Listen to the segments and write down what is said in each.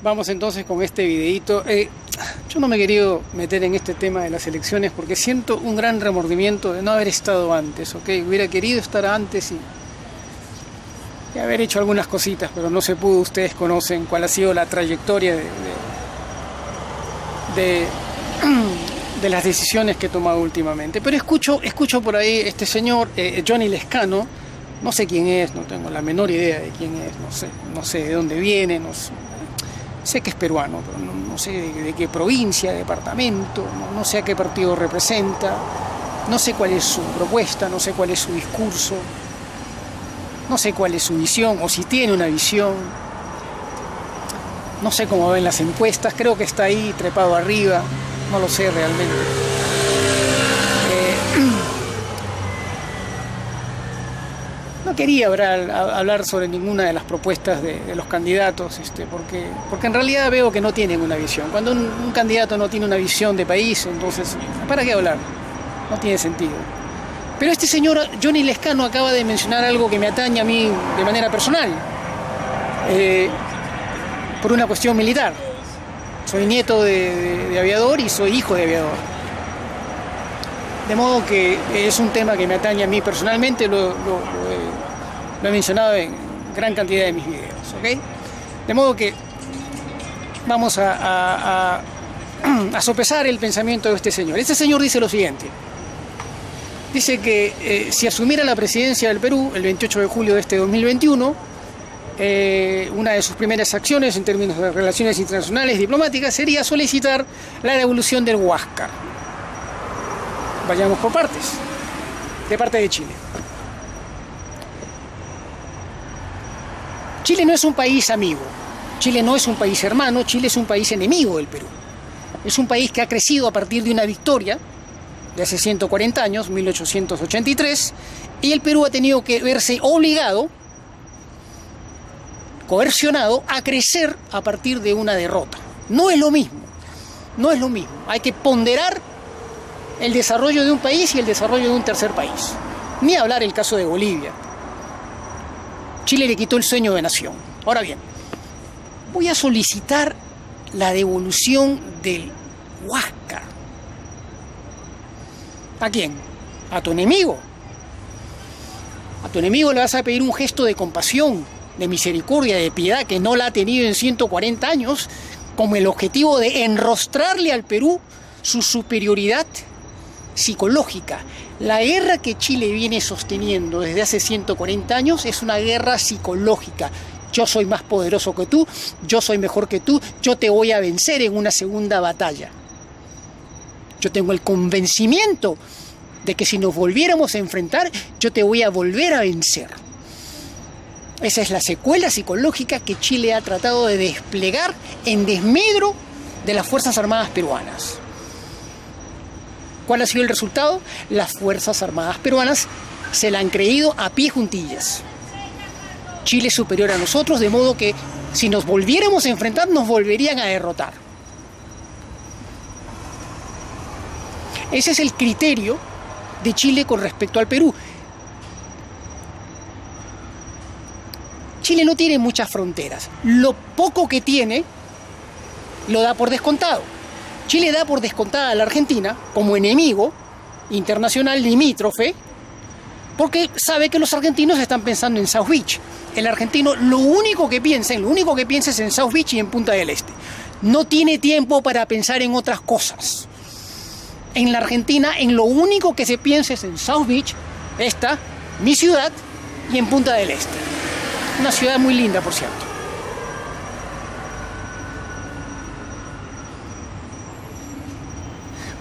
Vamos entonces con este videito. Eh, yo no me he querido meter en este tema de las elecciones porque siento un gran remordimiento de no haber estado antes, ¿ok? Hubiera querido estar antes y, haber hecho algunas cositas, pero no se pudo. Ustedes conocen cuál ha sido la trayectoria de, las decisiones que he tomado últimamente. Pero escucho, escucho por ahí este señor, eh, Johnny Lescano, no sé quién es, no tengo la menor idea de quién es, no sé, no sé de dónde viene, no sé sé que es peruano, pero no, sé de, qué provincia, departamento, no, sé a qué partido representa, no sé cuál es su propuesta, no sé cuál es su discurso, no sé cuál es su visión o si tiene una visión. No sé cómo ven las encuestas, creo que está ahí trepado arriba, no lo sé realmente. Quería hablar, sobre ninguna de las propuestas de, los candidatos, este, porque, porque en realidad veo que no tienen una visión. Cuando un, candidato no tiene una visión de país, entonces, ¿para qué hablar? No tiene sentido. Pero este señor Johnny Lescano acaba de mencionar algo que me atañe a mí de manera personal, eh, por una cuestión militar. Soy nieto de, aviador y soy hijo de aviador. De modo que es un tema que me atañe a mí personalmente, lo, lo he mencionado en gran cantidad de mis videos, ¿ok? De modo que vamos a, a, sopesar el pensamiento de este señor. Este señor dice lo siguiente. Dice que eh, si asumiera la presidencia del Perú el 28 de julio de este 2021, eh, una de sus primeras acciones en términos de relaciones internacionales diplomáticas sería solicitar la devolución del Huáscar. Vayamos por partes. De parte de Chile. Chile no es un país amigo, Chile no es un país hermano, Chile es un país enemigo del Perú. Es un país que ha crecido a partir de una victoria de hace 140 años, 1883, y el Perú ha tenido que verse obligado, coercionado, a crecer a partir de una derrota. No es lo mismo, no es lo mismo. Hay que ponderar el desarrollo de un país y el desarrollo de un tercer país. Ni hablar el caso de Bolivia. Chile le quitó el sueño de nación. Ahora bien, voy a solicitar la devolución del Huáscar. ¿A quién? A tu enemigo. A tu enemigo le vas a pedir un gesto de compasión, de misericordia, de piedad que no la ha tenido en 140 años, como el objetivo de enrostrarle al Perú su superioridad psicológica. La guerra que Chile viene sosteniendo desde hace 140 años es una guerra psicológica. Yo soy más poderoso que tú, yo soy mejor que tú, yo te voy a vencer en una segunda batalla. Yo tengo el convencimiento de que si nos volviéramos a enfrentar, yo te voy a volver a vencer. Esa es la secuela psicológica que Chile ha tratado de desplegar en desmedro de las Fuerzas Armadas peruanas. ¿Cuál ha sido el resultado? Las Fuerzas Armadas peruanas se la han creído a pie juntillas. Chile es superior a nosotros, de modo que si nos volviéramos a enfrentar nos volverían a derrotar. Ese es el criterio de Chile con respecto al Perú. Chile no tiene muchas fronteras. Lo poco que tiene lo da por descontado. Chile da por descontada a la Argentina como enemigo internacional limítrofe porque sabe que los argentinos están pensando en South Beach. El argentino lo único que piensa, lo único que piensa es en South Beach y en Punta del Este. No tiene tiempo para pensar en otras cosas. En la Argentina, en lo único que se piensa es en South Beach, esta, mi ciudad, y en Punta del Este. Una ciudad muy linda, por cierto.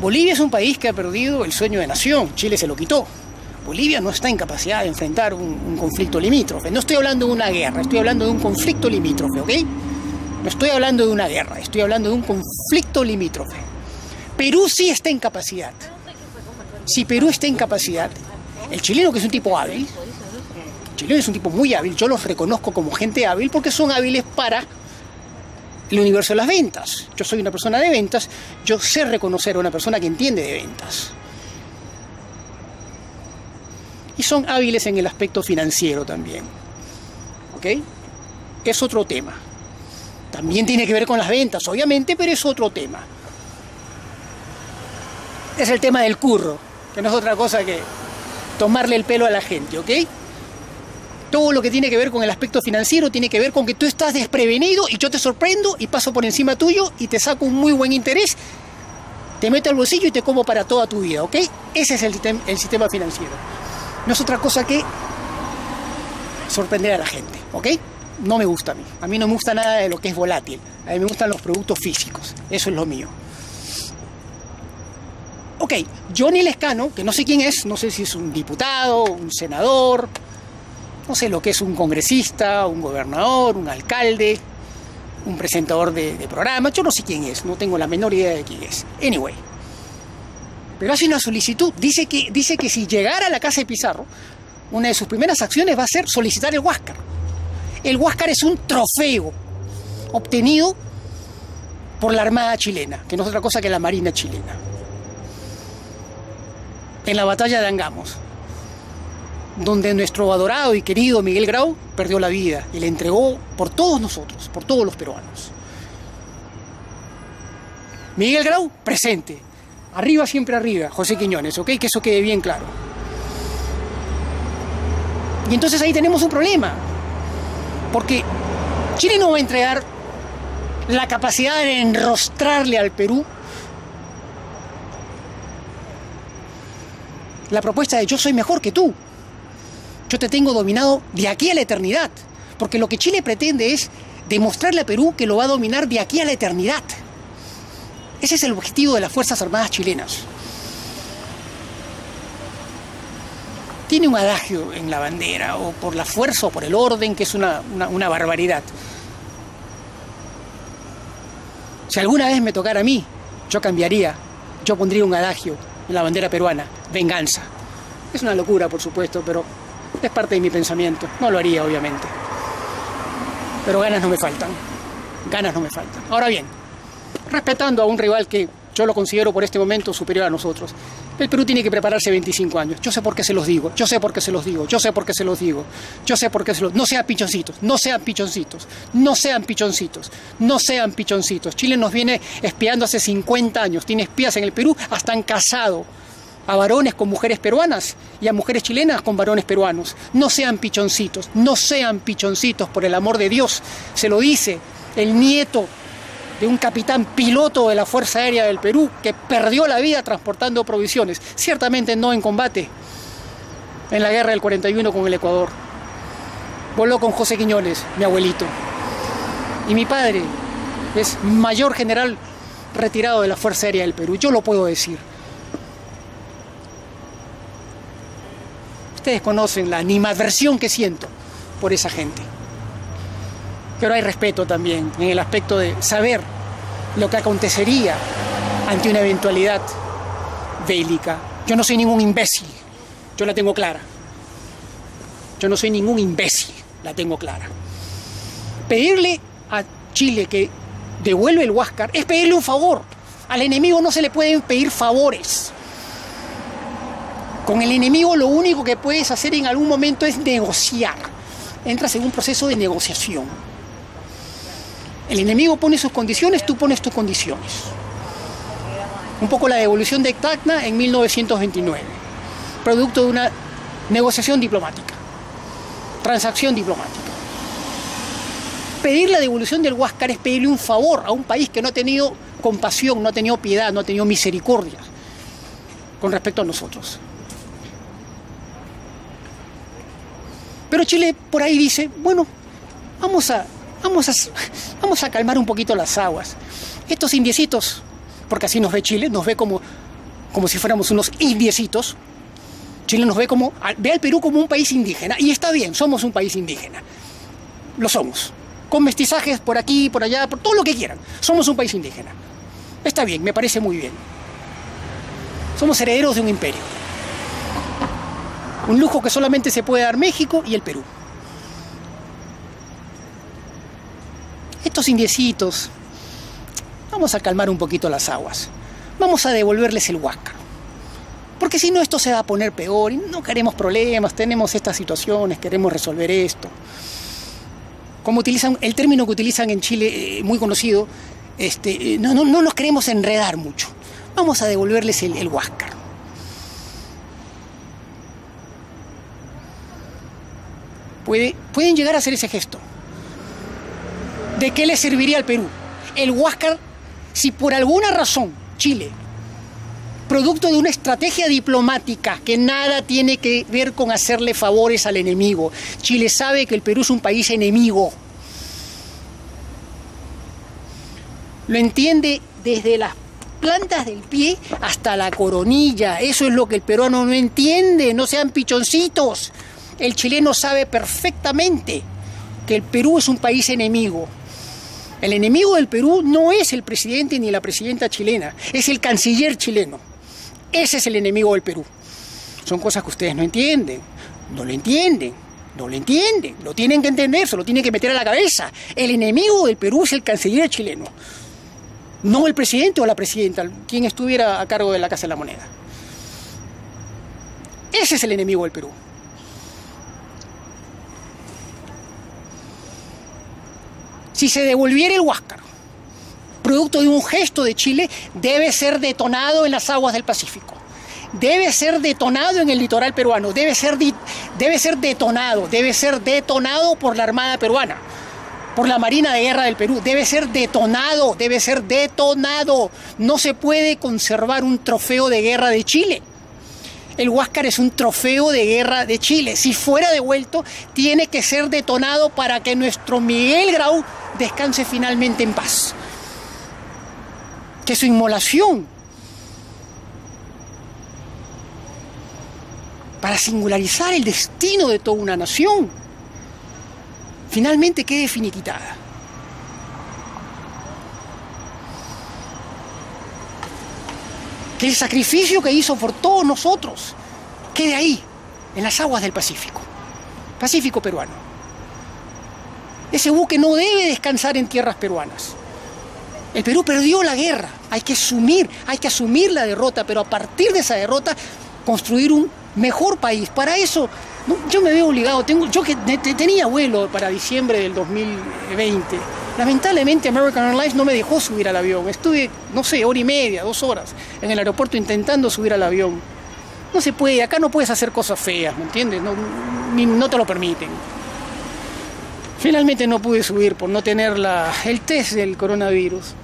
Bolivia es un país que ha perdido el sueño de nación, Chile se lo quitó. Bolivia no está en capacidad de enfrentar un, conflicto limítrofe. No estoy hablando de una guerra, estoy hablando de un conflicto limítrofe, ¿ok? No estoy hablando de una guerra, estoy hablando de un conflicto limítrofe. Perú sí está en capacidad. Si Perú está en capacidad, el chileno que es un tipo hábil, el chileno es un tipo muy hábil, yo los reconozco como gente hábil porque son hábiles para el universo de las ventas. Yo soy una persona de ventas, yo sé reconocer a una persona que entiende de ventas. Y son hábiles en el aspecto financiero también. ¿Ok? Es otro tema. También tiene que ver con las ventas, obviamente, pero es otro tema. Es el tema del curro, que no es otra cosa que tomarle el pelo a la gente, ¿ok? Todo lo que tiene que ver con el aspecto financiero tiene que ver con que tú estás desprevenido y yo te sorprendo y paso por encima tuyo y te saco un muy buen interés, te meto al bolsillo y te como para toda tu vida, ¿ok? Ese es el, sistema financiero. No es otra cosa que sorprender a la gente, ¿ok? No me gusta a mí. A mí no me gusta nada de lo que es volátil. A mí me gustan los productos físicos. Eso es lo mío. Ok, Johnny Lescano, que no sé quién es, no sé si es un diputado, un senador, no sé lo que es un congresista, un gobernador, un alcalde, un presentador de, programa, yo no sé quién es, no tengo la menor idea de quién es. Anyway, pero hace una solicitud, dice que, dice que si llegara a la casa de Pizarro, una de sus primeras acciones va a ser solicitar el Huáscar. El Huáscar es un trofeo obtenido por la Armada chilena, que no es otra cosa que la Marina chilena. En la batalla de Angamos donde nuestro adorado y querido Miguel Grau perdió la vida y le entregó por todos nosotros, por todos los peruanos. Miguel Grau, presente. Arriba, siempre arriba, José Quiñones, ¿ok? Que eso quede bien claro. Y entonces ahí tenemos un problema, porque Chile no va a entregar la capacidad de enrostrarle al Perú la propuesta de yo soy mejor que tú, yo te tengo dominado de aquí a la eternidad. Porque lo que Chile pretende es demostrarle a Perú que lo va a dominar de aquí a la eternidad. Ese es el objetivo de las Fuerzas Armadas chilenas. Tiene un adagio en la bandera, o por la fuerza o por el orden, que es una, una barbaridad. Si alguna vez me tocara a mí, yo cambiaría, yo pondría un adagio en la bandera peruana, venganza. Es una locura, por supuesto, pero es parte de mi pensamiento. No lo haría, obviamente. Pero ganas no me faltan. Ganas no me faltan. Ahora bien, respetando a un rival que yo lo considero por este momento superior a nosotros. El Perú tiene que prepararse 25 años. Yo sé por qué se los digo, yo sé por qué se los digo, yo sé por qué se los digo, yo sé por qué se los... No sean pichoncitos, no sean pichoncitos, no sean pichoncitos, no sean pichoncitos. Chile nos viene espiando hace 50 años, tiene espías en el Perú, hasta han casado a varones con mujeres peruanas y a mujeres chilenas con varones peruanos. No sean pichoncitos, no sean pichoncitos, por el amor de Dios. Se lo dice el nieto de un capitán piloto de la Fuerza Aérea del Perú que perdió la vida transportando provisiones, ciertamente no en combate, en la guerra del 41 con el Ecuador. Voló con José Quiñones, mi abuelito. Y mi padre es mayor general retirado de la Fuerza Aérea del Perú, yo lo puedo decir. Ustedes conocen la animadversión que siento por esa gente. Pero hay respeto también en el aspecto de saber lo que acontecería ante una eventualidad bélica. Yo no soy ningún imbécil, yo la tengo clara. Yo no soy ningún imbécil, la tengo clara. Pedirle a Chile que devuelva el Huáscar es pedirle un favor. Al enemigo no se le pueden pedir favores. Con el enemigo lo único que puedes hacer en algún momento es negociar. Entras en un proceso de negociación. El enemigo pone sus condiciones, tú pones tus condiciones. Un poco la devolución de Tacna en 1929, producto de una negociación diplomática, transacción diplomática. Pedir la devolución del Huáscar es pedirle un favor a un país que no ha tenido compasión, no ha tenido piedad, no ha tenido misericordia con respecto a nosotros. Pero Chile por ahí dice, bueno, vamos a, vamos a, vamos a calmar un poquito las aguas. Estos indiecitos, porque así nos ve Chile, nos ve como, como si fuéramos unos indiecitos. Chile nos ve como, ve al Perú como un país indígena. Y está bien, somos un país indígena. Lo somos. Con mestizajes por aquí, por allá, por todo lo que quieran. Somos un país indígena. Está bien, me parece muy bien. Somos herederos de un imperio. Un lujo que solamente se puede dar México y el Perú. Estos indiecitos, vamos a calmar un poquito las aguas. Vamos a devolverles el huáscar. Porque si no, esto se va a poner peor y no queremos problemas, tenemos estas situaciones, queremos resolver esto. como utilizan el término que utilizan en Chile, eh, muy conocido, este, eh, no, no, no, nos queremos enredar mucho. Vamos a devolverles el, el. Puede, pueden llegar a hacer ese gesto. ¿De qué le serviría al Perú? El Huáscar, si por alguna razón Chile producto de una estrategia diplomática que nada tiene que ver con hacerle favores al enemigo. Chile sabe que el Perú es un país enemigo. Lo entiende desde las plantas del pie hasta la coronilla. Eso es lo que el peruano no entiende. No sean pichoncitos. El chileno sabe perfectamente que el Perú es un país enemigo. El enemigo del Perú no es el presidente ni la presidenta chilena, es el canciller chileno. Ese es el enemigo del Perú. Son cosas que ustedes no entienden, no lo entienden, no lo entienden, lo tienen que entender, se lo tienen que meter a la cabeza. El enemigo del Perú es el canciller chileno, no el presidente o la presidenta, quien estuviera a cargo de la Casa de la Moneda. Ese es el enemigo del Perú. Si se devolviera el Huáscar, producto de un gesto de Chile, debe ser detonado en las aguas del Pacífico. Debe ser detonado en el litoral peruano, debe ser, debe ser detonado, debe ser detonado por la Armada peruana, por la Marina de Guerra del Perú, debe ser detonado, debe ser detonado. No se puede conservar un trofeo de guerra de Chile. El Huáscar es un trofeo de guerra de Chile. Si fuera devuelto, tiene que ser detonado para que nuestro Miguel Grau descanse finalmente en paz que su inmolación para singularizar el destino de toda una nación finalmente quede finiquitada. Que el sacrificio que hizo por todos nosotros quede ahí, en las aguas del Pacífico, Pacífico peruano. Ese buque no debe descansar en tierras peruanas. El Perú perdió la guerra, hay que asumir, hay que asumir la derrota, pero a partir de esa derrota construir un mejor país. Para eso yo me veo obligado, tengo, yo que tenía vuelo para diciembre del 2020. Lamentablemente American Airlines no me dejó subir al avión. Estuve, no sé, hora y media, dos horas en el aeropuerto intentando subir al avión. No se puede, acá no puedes hacer cosas feas, ¿me entiendes? No, te lo permiten. Finalmente no pude subir por no tener la, el test del coronavirus.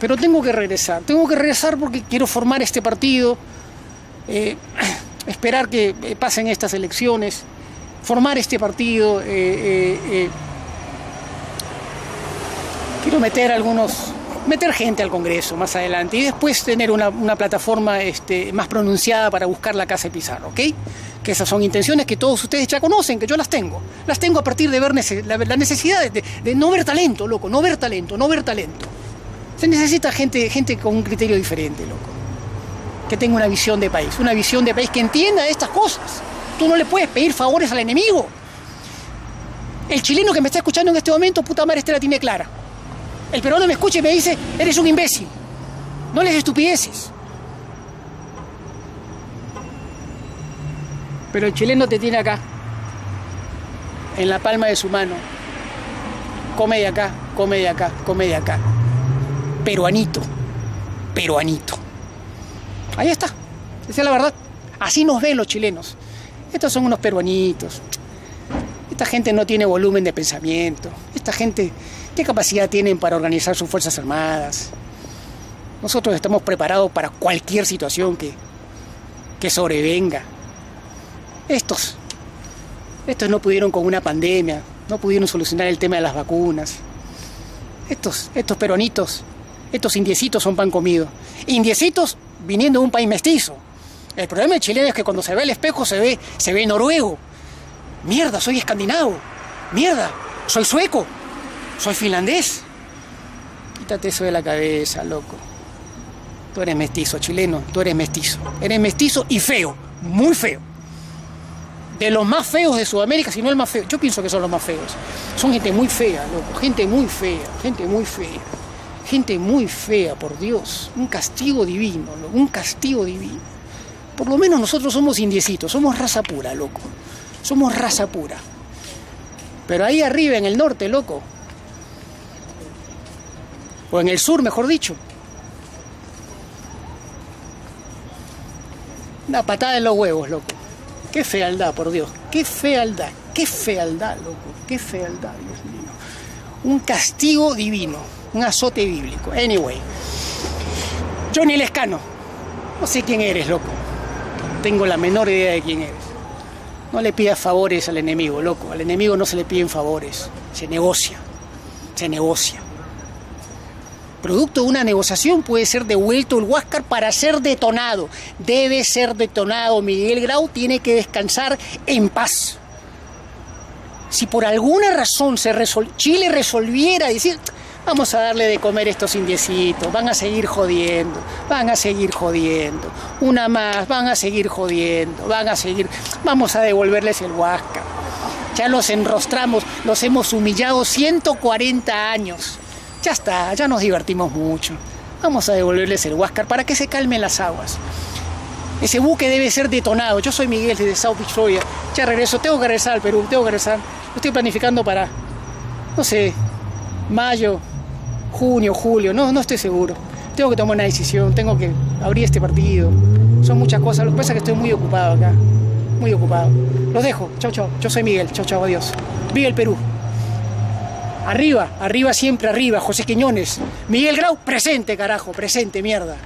Pero tengo que regresar. Tengo que regresar porque quiero formar este partido, eh, esperar que eh, pasen estas elecciones, formar este partido. Eh, quiero meter algunos, meter gente al Congreso más adelante y después tener una, plataforma este, más pronunciada para buscar la casa de Pizarro, ¿ok? que esas son intenciones que todos ustedes ya conocen, que yo las tengo. Las tengo a partir de ver la, necesidad de, no ver talento, loco, no ver talento, no ver talento. Se necesita gente, gente con un criterio diferente, loco. Que tenga una visión de país, una visión de país que entienda estas cosas. Tú no le puedes pedir favores al enemigo. El chileno que me está escuchando en este momento, puta madre, este la tiene clara. El peruano me escucha y me dice, eres un imbécil. No les estupideces. Pero el chileno te tiene acá, en la palma de su mano. Come de acá, come de acá, come de acá. Peruanito, peruanito. Ahí está, esa es la verdad. Así nos ven los chilenos. Estos son unos peruanitos. Esta gente no tiene volumen de pensamiento. Esta gente, ¿qué capacidad tienen para organizar sus Fuerzas Armadas? Nosotros estamos preparados para cualquier situación que, que sobrevenga. Estos, estos no pudieron con una pandemia, no pudieron solucionar el tema de las vacunas. Estos, estos peronitos, estos indiecitos son pan comido. Indiecitos viniendo de un país mestizo. El problema de Chile es que cuando se ve el espejo se ve, se ve noruego. Mierda, soy escandinavo. Mierda, soy sueco. Soy finlandés. Quítate eso de la cabeza, loco. Tú eres mestizo, chileno, tú eres mestizo. Eres mestizo y feo, muy feo de los más feos de Sudamérica, si no el más feo. Yo pienso que son los más feos. Son gente muy fea, loco. Gente muy fea, gente muy fea. Gente muy fea, por Dios. Un castigo divino, loco. Un castigo divino. Por lo menos nosotros somos indiecitos, somos raza pura, loco. Somos raza pura. Pero ahí arriba, en el norte, loco. O en el sur, mejor dicho. Una patada en los huevos, loco. Qué fealdad, por Dios. Qué fealdad. Qué fealdad, loco. Qué fealdad, Dios mío. Un castigo divino. Un azote bíblico. Anyway. Johnny Lescano. No sé quién eres, loco. Tengo la menor idea de quién eres. No le pidas favores al enemigo, loco. Al enemigo no se le piden favores. Se negocia. Se negocia. Producto de una negociación puede ser devuelto el Huáscar para ser detonado. Debe ser detonado. Miguel Grau tiene que descansar en paz. Si por alguna razón Chile resolviera decir, Vamos a darle de comer estos indiecitos, van a seguir jodiendo, van a seguir jodiendo. Una más, van a seguir jodiendo, van a seguir. Vamos a devolverles el Huasca. Ya los enrostramos, los hemos humillado 140 años. Ya está, ya nos divertimos mucho. Vamos a devolverles el Huáscar para que se calmen las aguas. Ese buque debe ser detonado. Yo soy Miguel desde South Beach. Ya regreso, tengo que regresar al Perú, tengo que regresar. Estoy planificando para, no sé, mayo, junio, julio, no, no estoy seguro. Tengo que tomar una decisión, tengo que abrir este partido. Son muchas cosas. Lo que pasa es que estoy muy ocupado acá. Muy ocupado. Los dejo. Chao, chao. Yo soy Miguel. Chao, chao. Adiós. Vive el Perú. Arriba, arriba siempre arriba. José Quiñones. Miguel Grau, presente, carajo. Presente, mierda.